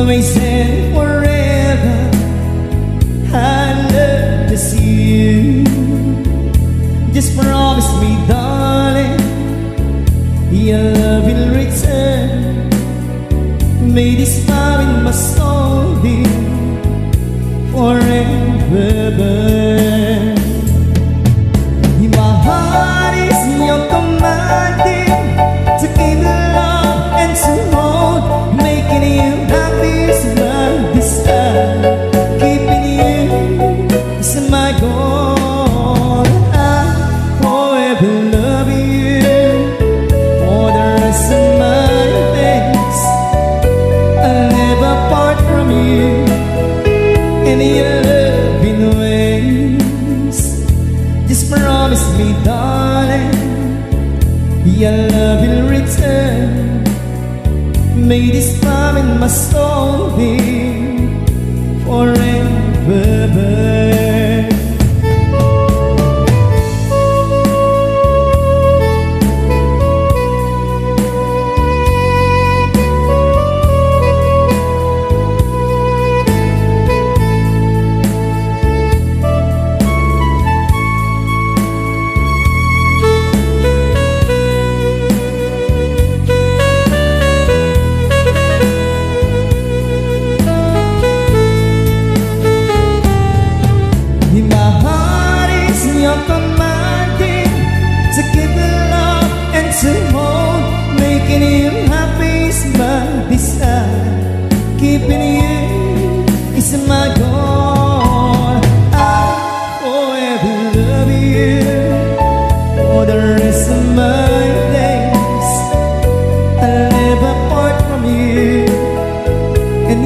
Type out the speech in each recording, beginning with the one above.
always and forever. I love to see you. Just promise me darling Your love will return. May this fire in my soul be Forever your love will return. May this time in my soul be forever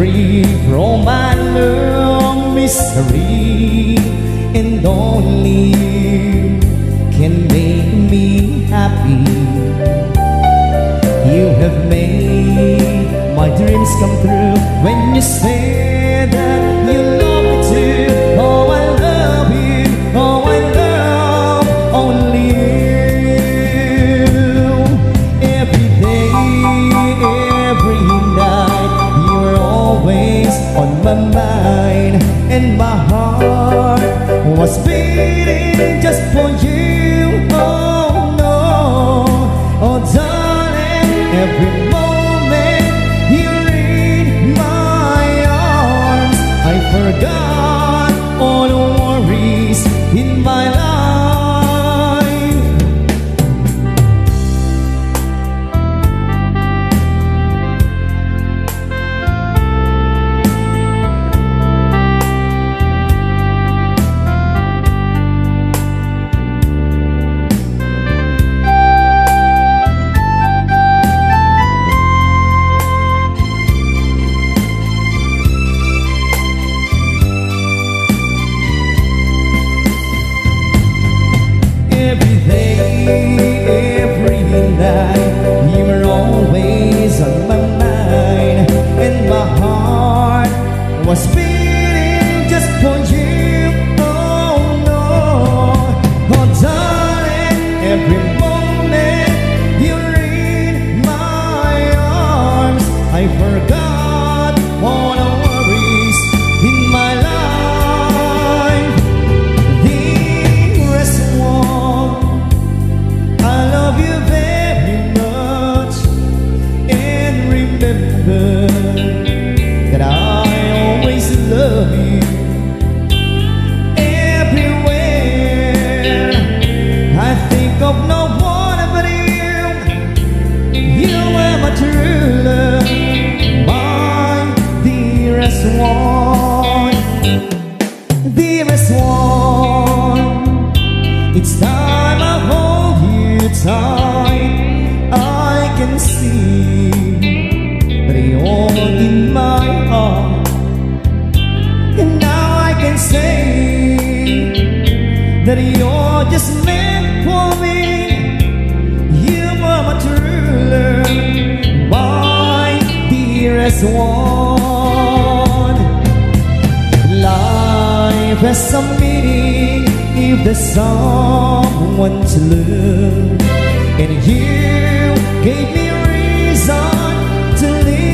free from my own misery And only you can make me happy. You have made my dreams come true When you say that you love in my as one. Life has a meaning if there's someone to live. And you gave me reason to live.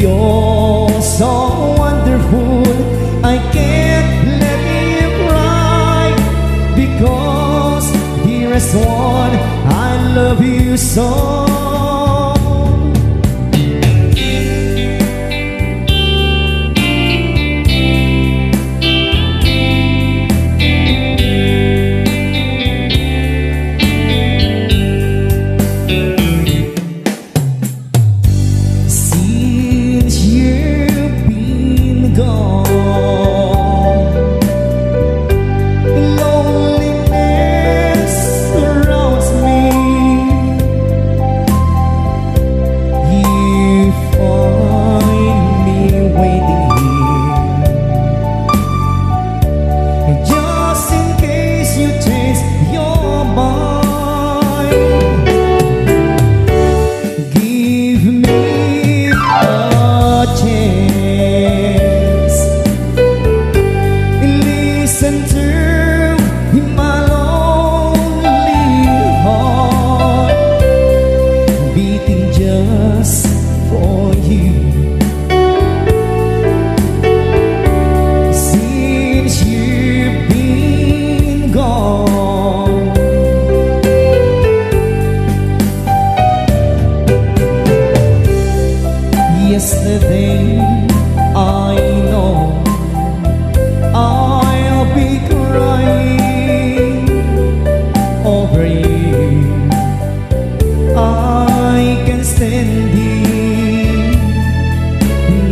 You're so wonderful I can't let you cry. Because here is one I love you so.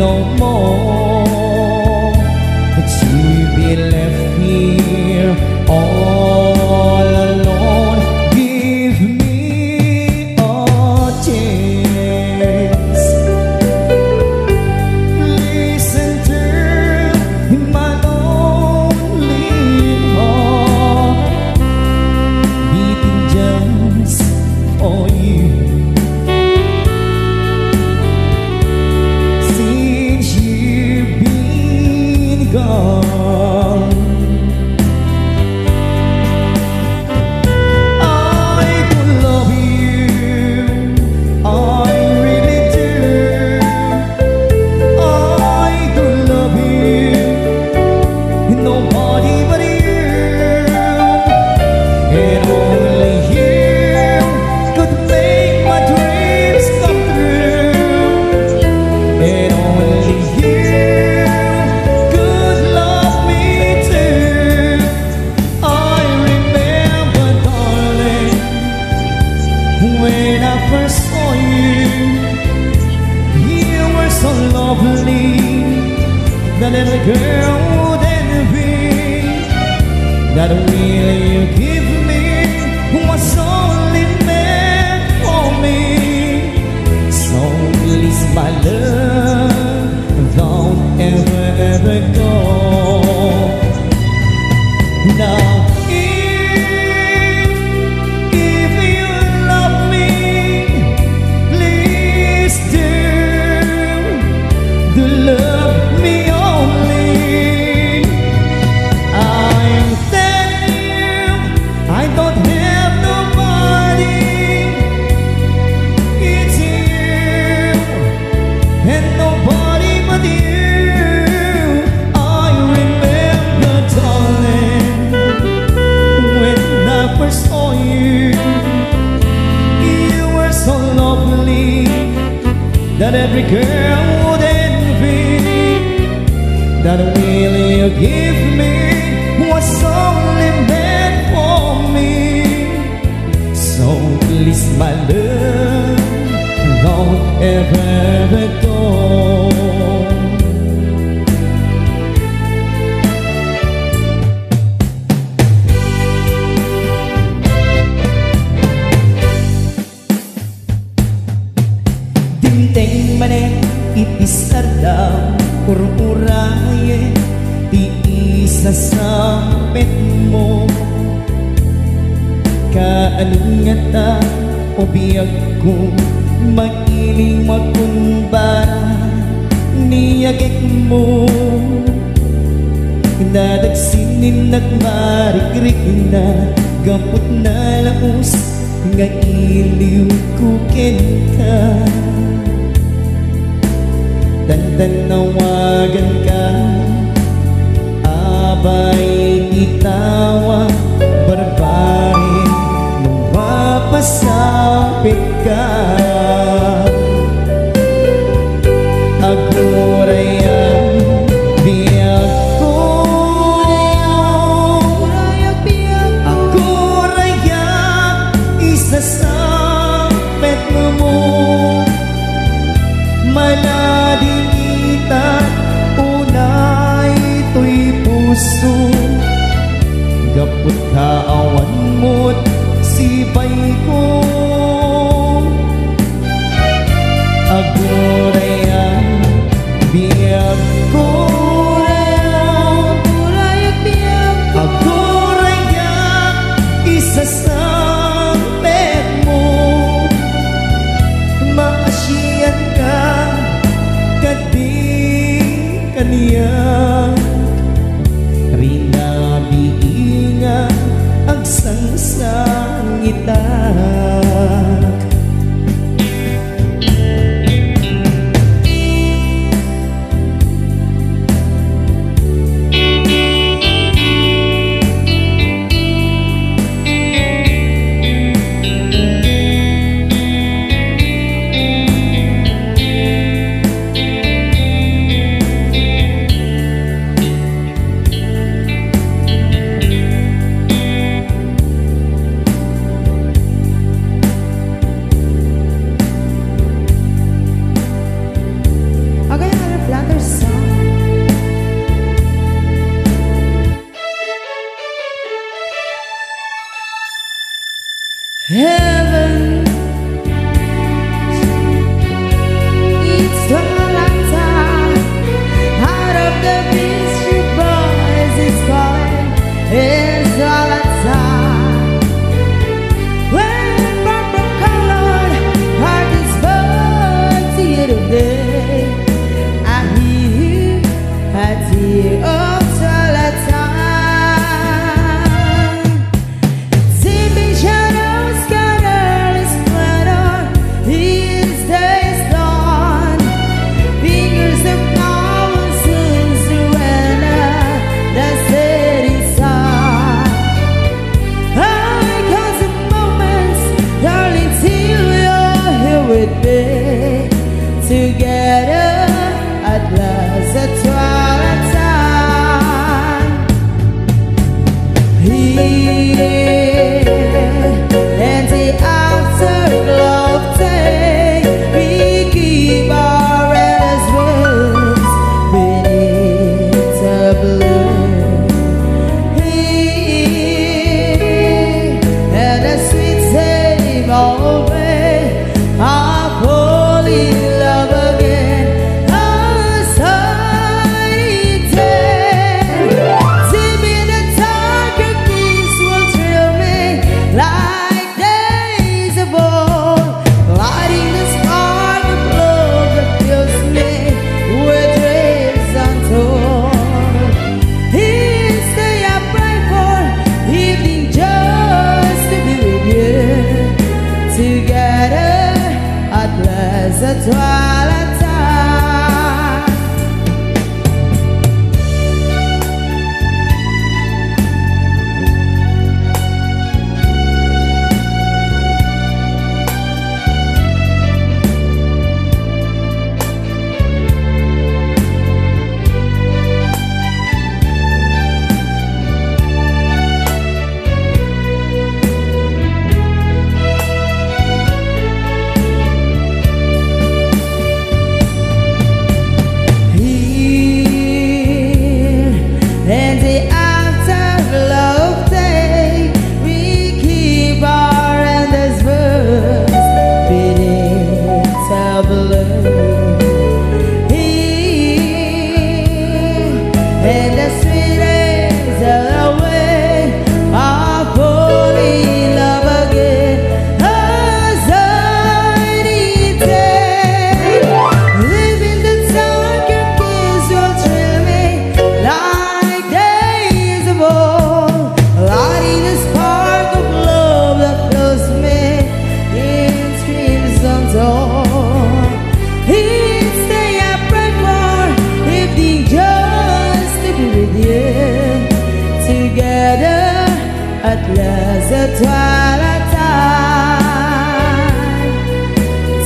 nộp mồ every girl would envy That will you give me was only meant for me. So please my love, don't ever go. Obiyak ko Magiling makumbara Niyagik mo. Nadagsin nagmarikrik na Gapot na laos Nga iliw ko kenta. Tantanawagan ka Abay itawa Barbari Nung mapasapit ka together at last at twilight time.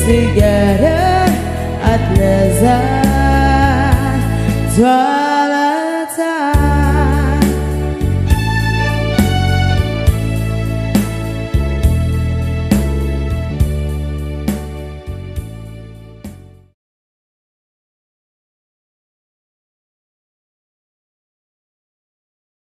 Together at last at twilight.